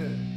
Yeah.